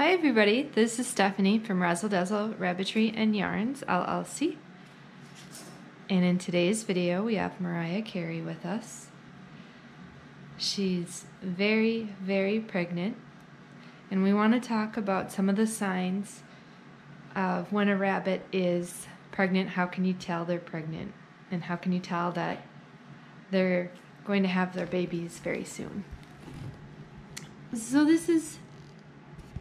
Hi everybody, this is Stephanie from Razzle Dazzle Rabbitry and Yarns LLC. And in today's video we have Mariah Carey with us. She's very, very pregnant and we want to talk about some of the signs of when a rabbit is pregnant. How can you tell they're pregnant? And how can you tell that they're going to have their babies very soon? So this is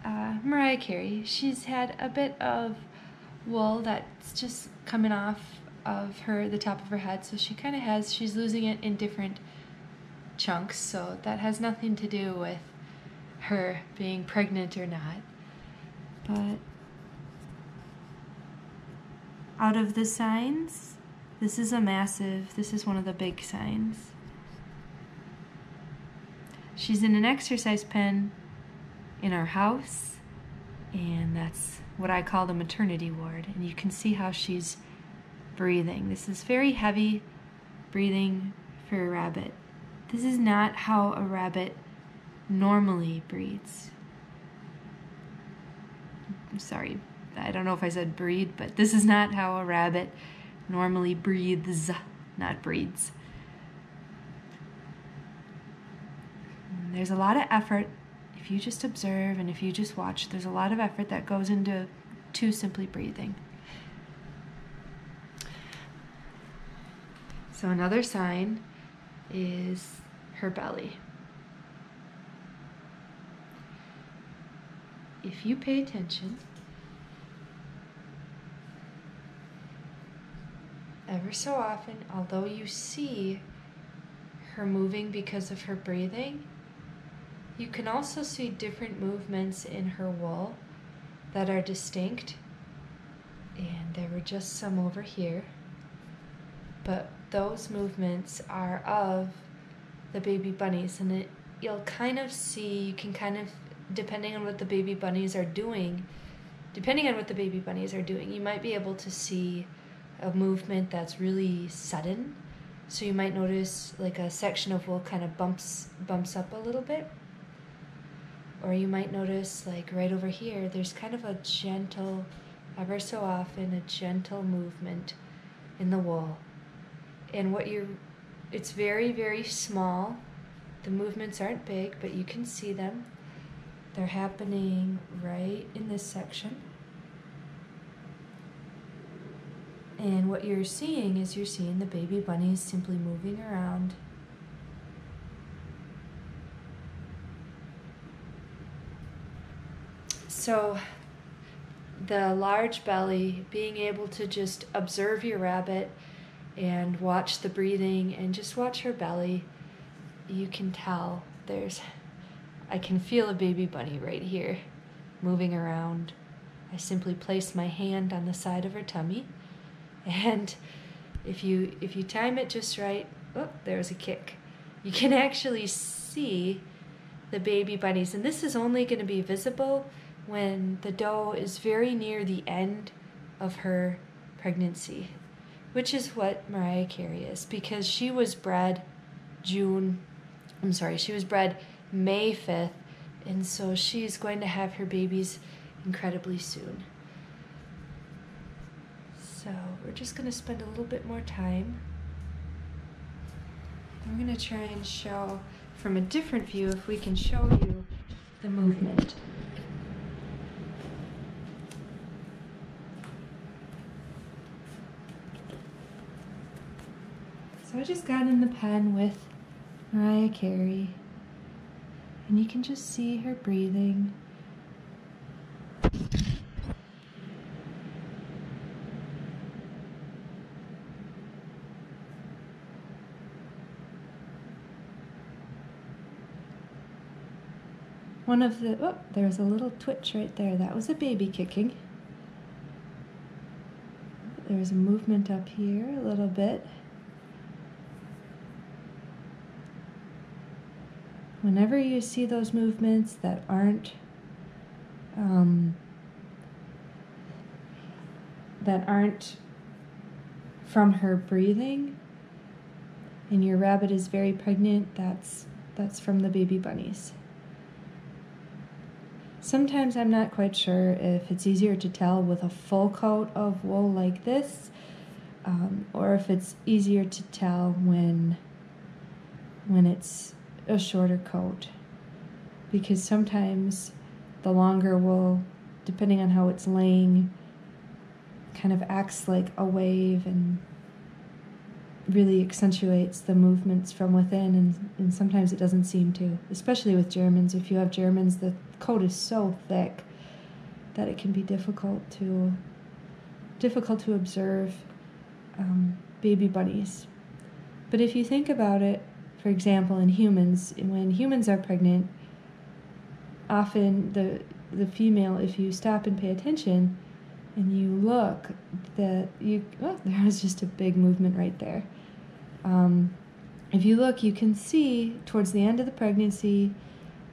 uh, Mariah Carey. She's had a bit of wool that's just coming off of her, the top of her head. So she kind of has, she's losing it in different chunks. So that has nothing to do with her being pregnant or not. But out of the signs, this is a massive, this is one of the big signs. She's in an exercise pen in our house, and that's what I call the maternity ward. And you can see how she's breathing. This is very heavy breathing for a rabbit. This is not how a rabbit normally breathes. I'm sorry, I don't know if I said breed, but this is not how a rabbit normally breathes, not breeds. There's a lot of effort if you just observe and if you just watch, there's a lot of effort that goes into to simply breathing. So another sign is her belly. If you pay attention, ever so often, although you see her moving because of her breathing, you can also see different movements in her wool that are distinct. And there were just some over here. But those movements are of the baby bunnies. And it, you'll kind of see, you can kind of, depending on what the baby bunnies are doing, depending on what the baby bunnies are doing, you might be able to see a movement that's really sudden. So you might notice like a section of wool kind of bumps bumps up a little bit. Or you might notice, like right over here, there's kind of a gentle, ever so often, a gentle movement in the wool. And what you're, it's very, very small. The movements aren't big, but you can see them. They're happening right in this section. And what you're seeing is you're seeing the baby bunnies simply moving around So the large belly, being able to just observe your rabbit and watch the breathing and just watch her belly, you can tell there's, I can feel a baby bunny right here moving around. I simply place my hand on the side of her tummy and if you if you time it just right, oh, there's a kick. You can actually see the baby bunnies and this is only going to be visible when the doe is very near the end of her pregnancy, which is what Mariah Carey is because she was bred June, I'm sorry, she was bred May 5th, and so she's going to have her babies incredibly soon. So we're just going to spend a little bit more time. I'm going to try and show from a different view if we can show you the movement. So I just got in the pen with Mariah Carey, and you can just see her breathing. One of the, oh, there's a little twitch right there. That was a baby kicking. There's a movement up here a little bit. Whenever you see those movements that aren't um, that aren't from her breathing and your rabbit is very pregnant that's that's from the baby bunnies. Sometimes I'm not quite sure if it's easier to tell with a full coat of wool like this, um, or if it's easier to tell when when it's a shorter coat, because sometimes the longer wool, depending on how it's laying, kind of acts like a wave and really accentuates the movements from within and, and sometimes it doesn't seem to especially with germans. If you have germans the coat is so thick that it can be difficult to difficult to observe um, baby bunnies. But if you think about it for example in humans when humans are pregnant often the the female if you stop and pay attention and you look that you oh there was just a big movement right there um, if you look, you can see towards the end of the pregnancy,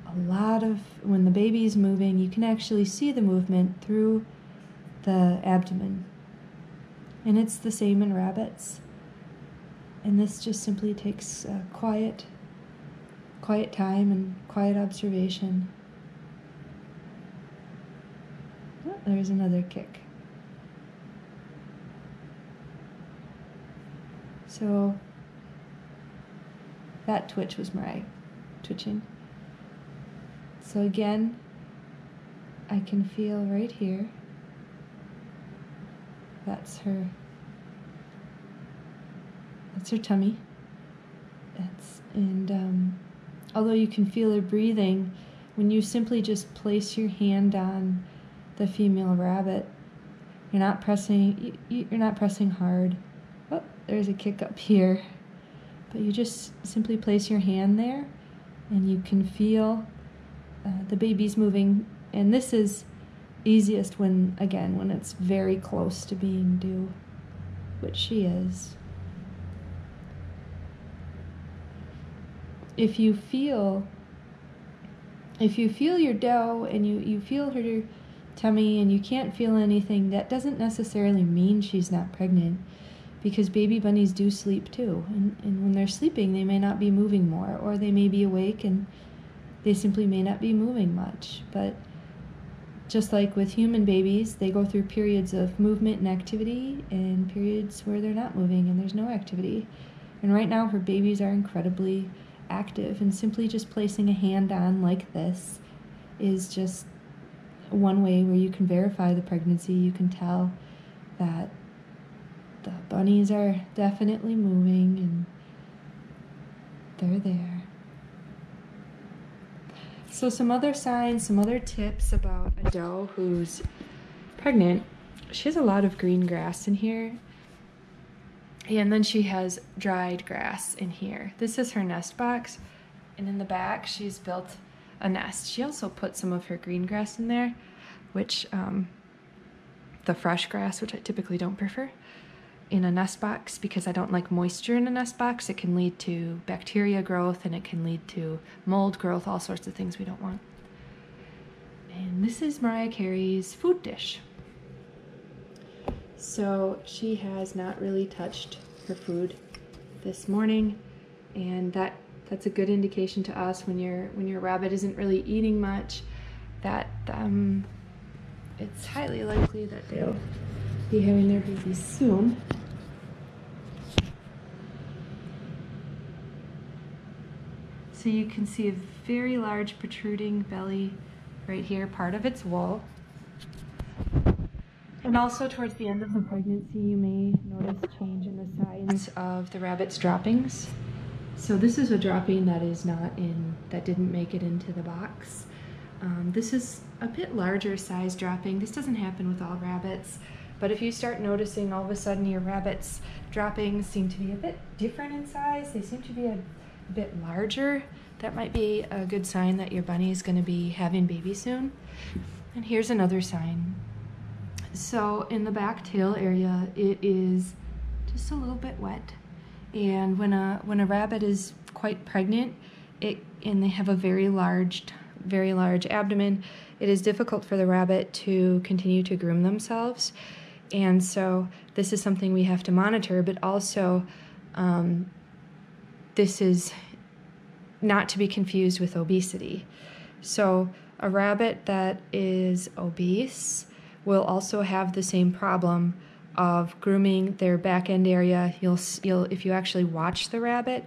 a lot of when the baby is moving, you can actually see the movement through the abdomen. And it's the same in rabbits. And this just simply takes uh, quiet, quiet time and quiet observation. Oh, there's another kick. So that twitch was my twitching. So again, I can feel right here. That's her. That's her tummy. That's and um, although you can feel her breathing, when you simply just place your hand on the female rabbit, you're not pressing. You're not pressing hard. Oh, there's a kick up here. But you just simply place your hand there and you can feel uh, the baby's moving. And this is easiest when, again, when it's very close to being due, which she is. If you feel if you feel your doe and you, you feel her tummy and you can't feel anything, that doesn't necessarily mean she's not pregnant because baby bunnies do sleep too. And, and when they're sleeping, they may not be moving more, or they may be awake and they simply may not be moving much. But just like with human babies, they go through periods of movement and activity and periods where they're not moving and there's no activity. And right now, her babies are incredibly active, and simply just placing a hand on like this is just one way where you can verify the pregnancy. You can tell that the bunnies are definitely moving and they're there. So, some other signs, some other tips about a doe who's pregnant. She has a lot of green grass in here. And then she has dried grass in here. This is her nest box. And in the back, she's built a nest. She also put some of her green grass in there, which um, the fresh grass, which I typically don't prefer in a nest box because I don't like moisture in a nest box. It can lead to bacteria growth and it can lead to mold growth, all sorts of things we don't want. And this is Mariah Carey's food dish. So she has not really touched her food this morning and that that's a good indication to us when your when your rabbit isn't really eating much that um, it's highly likely that they'll be having their babies soon. So you can see a very large protruding belly right here, part of its wool. And also towards the end of the pregnancy, you may notice change in the size of the rabbit's droppings. So this is a dropping that is not in, that didn't make it into the box. Um, this is a bit larger size dropping. This doesn't happen with all rabbits, but if you start noticing all of a sudden your rabbit's droppings seem to be a bit different in size, they seem to be a a bit larger, that might be a good sign that your bunny is going to be having baby soon. And here's another sign. So in the back tail area, it is just a little bit wet. And when a when a rabbit is quite pregnant, it and they have a very large very large abdomen, it is difficult for the rabbit to continue to groom themselves. And so this is something we have to monitor, but also um, this is not to be confused with obesity. So A rabbit that is obese will also have the same problem of grooming their back end area. You'll, you'll if you actually watch the rabbit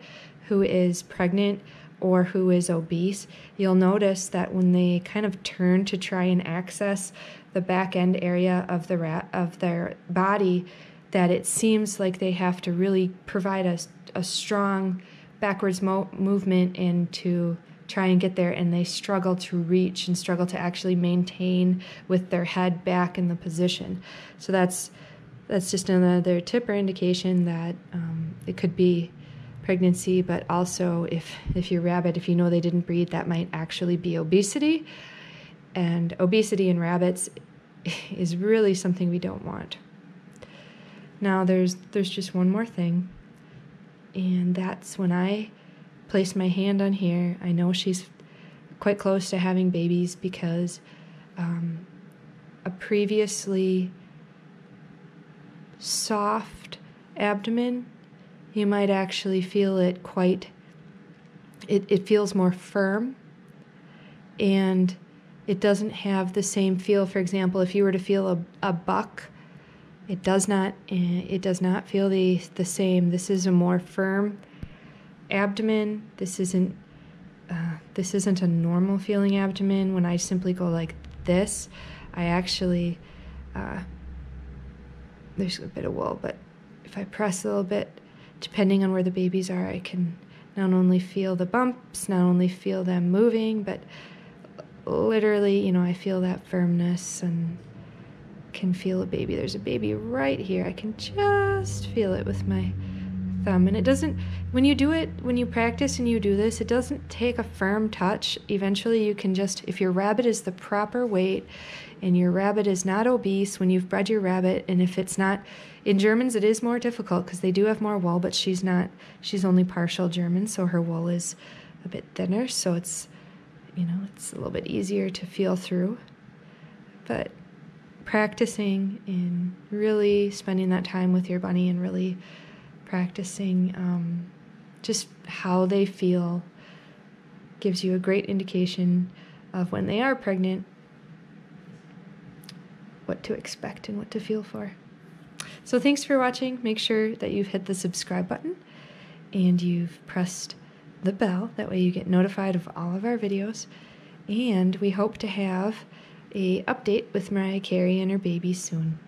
who is pregnant or who is obese, you'll notice that when they kind of turn to try and access the back end area of the rat of their body, that it seems like they have to really provide a, a strong backwards mo- movement and to try and get there and they struggle to reach and struggle to actually maintain with their head back in the position. So that's that's just another tip or indication that um, it could be pregnancy but also if if your rabbit if you know they didn't breed that might actually be obesity. And obesity in rabbits is really something we don't want. Now there's there's just one more thing and that's when I place my hand on here. I know she's quite close to having babies because um, a previously soft abdomen, you might actually feel it quite, it, it feels more firm and it doesn't have the same feel. For example, if you were to feel a, a buck, it does not eh, it does not feel the the same. This is a more firm abdomen. This isn't uh, this isn't a normal feeling abdomen. When I simply go like this, I actually uh, there's a bit of wool, but if I press a little bit, depending on where the babies are, I can not only feel the bumps, not only feel them moving, but literally, you know, I feel that firmness and can feel a baby. There's a baby right here. I can just feel it with my thumb. And it doesn't, when you do it, when you practice and you do this, it doesn't take a firm touch. Eventually, you can just, if your rabbit is the proper weight and your rabbit is not obese when you've bred your rabbit, and if it's not, in Germans, it is more difficult because they do have more wool, but she's not, she's only partial German, so her wool is a bit thinner. So it's, you know, it's a little bit easier to feel through. But practicing and really spending that time with your bunny and really practicing um, just how they feel gives you a great indication of when they are pregnant what to expect and what to feel for. So, thanks for watching. Make sure that you've hit the subscribe button and you've pressed the bell. That way, you get notified of all of our videos. And we hope to have a update with Mariah Carey and her baby soon.